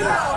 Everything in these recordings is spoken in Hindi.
Get!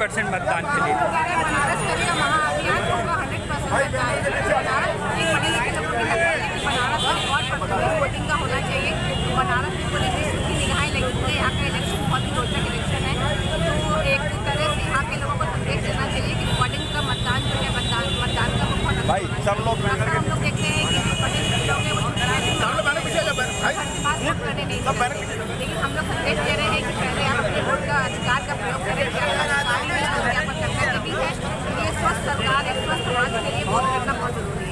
परसेंट मतदान के लिए। बनारस है में वोटिंग का होना चाहिए बनारस में पूरे देश की निगाहें लगी है यहाँ का इलेक्शन बहुत ही। रोचक इलेक्शन है तो एक तरह से यहाँ के लोगों को संदेश देना चाहिए कि रिकॉर्डिंग का मतदान जो है मतदान मतदान का बहुत भाई सब लोग हम लोग देखते हैं कि पढ़े लोग हैं वो बात करने नहीं लेकिन हम लोग संदेश दे रहे हैं कि पहले आप अपने वोट का अधिकार का प्रयोग करें।